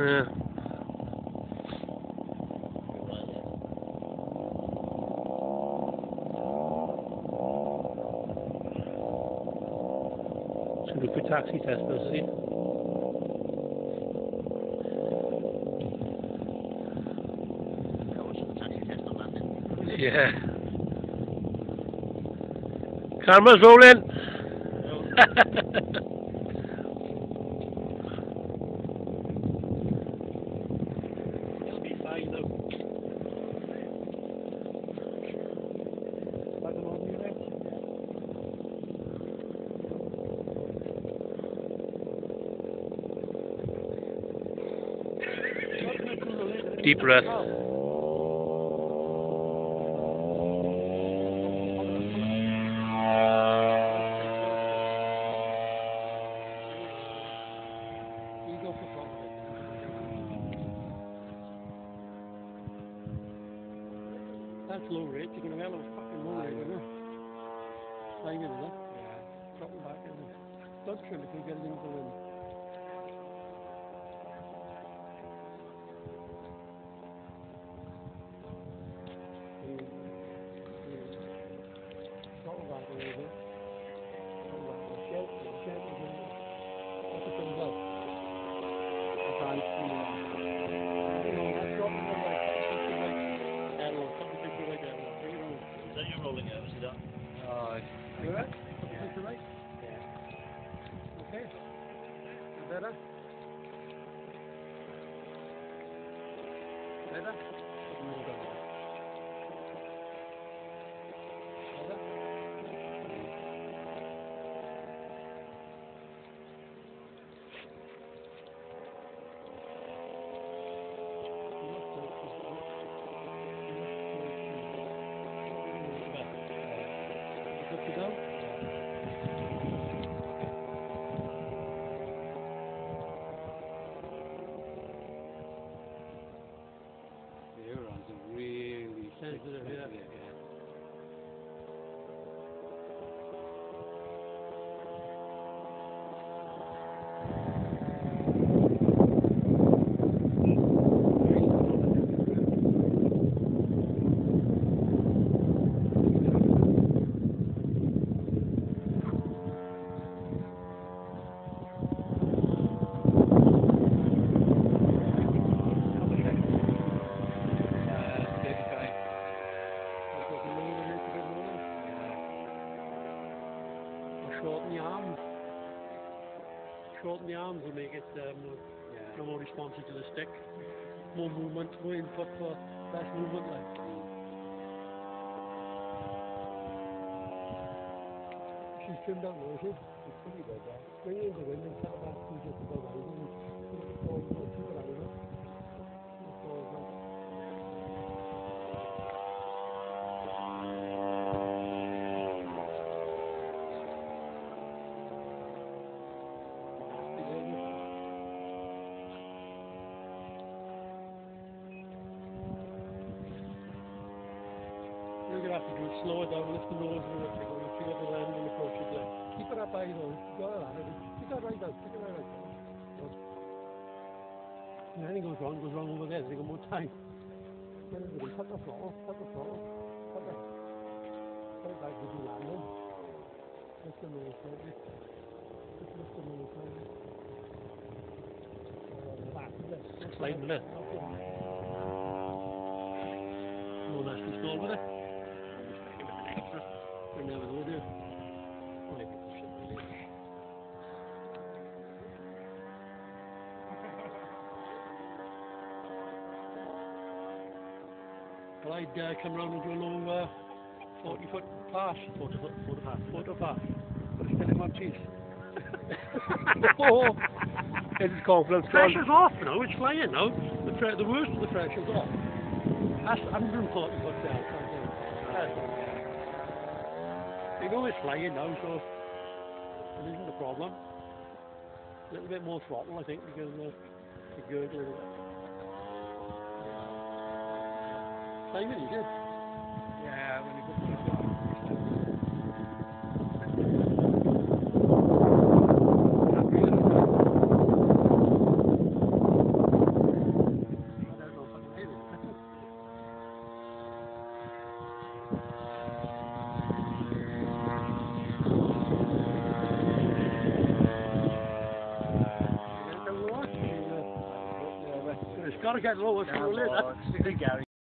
Yeah. Should we put taxi test those see? That was the taxi test on that. Yeah. Camera's rolling. Deep breath. You. That's low rate. Going to have a fucking low rate, isn't it? In, isn't it? Yeah. Dropping back in. Don't trim if you get it into the wind. Throttle back a little bit. Throttle back. Gently, gently, gently. As it comes up. Advance the, uh, you know, that's dropping the right, something like airlock, something like airlock. Bring it on. Is that your rolling out? Is that? You alright? Something to right? Yeah. Okay. You better? Better? Something more down. Better? You must do it. You must do it. Good to go? The aileron's a really Sensitive, yeah. yeah. That's what the lower it is, a bit lower. Or shorten the arms. Shorten the arms will make it um, more, more responsive to the stick. More movement, more input for less movement like. She's trimmed out now? She's pretty good, yeah. Bring in the wind and settle back to just above idle and keep it forward, keep it idle. Keep it forward, like. You're gonna have to do it slower down, lift the nose a little bit, if you got the land and approach it there. Keep it up high though, go on, keep that right down, keep it right down. Good. If anything goes wrong, goes wrong over there, they got more time. Get into cut the throttle, cut the throttle, cut the, cut it back to the landing. Lift the nose slightly. Just lift the nose slightly. Sliding left. No nasty small with it. Well, I'd uh, come round and do a long uh, 40 foot pass. Photo, photo pass. Photo pass. But it's still in my teeth. oh, It's confidence gone. pressure's off now, it's flying now. The, the worst of the pressure's off. That's 140 foot down. That's it. Know it's flying now, so it isn't a problem. A little bit more throttle, I think, because uh, the gird a little bit. Simon, you did. Yeah, when you go gotta get lower Down sooner or later. low. Stick to Gary.